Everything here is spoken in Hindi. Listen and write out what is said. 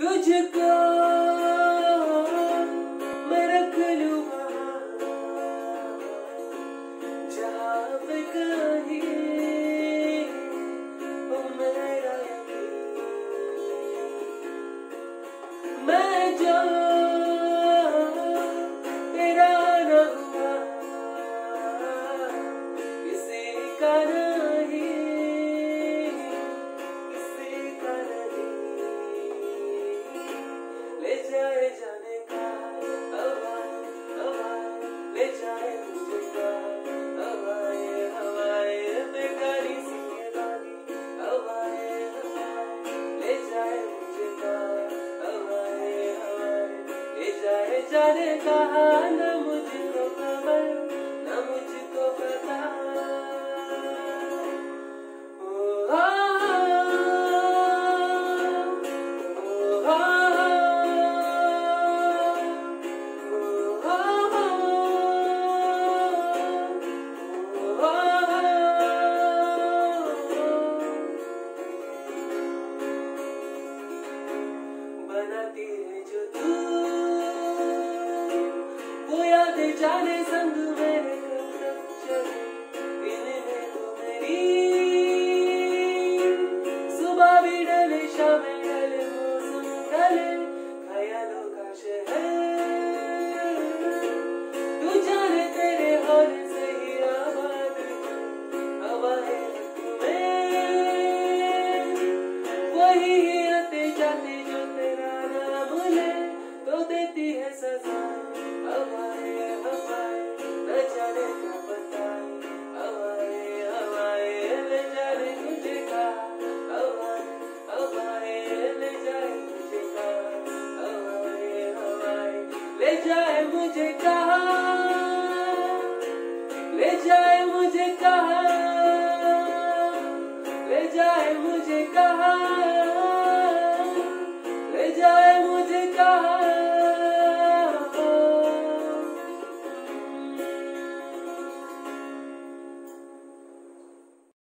तुझको मैं रख लूँ जहाँ मैं जाने कहा ना जाने संग जाए मुझे कहा? ले जाए मुझे कहा? ले जाए मुझे कहा?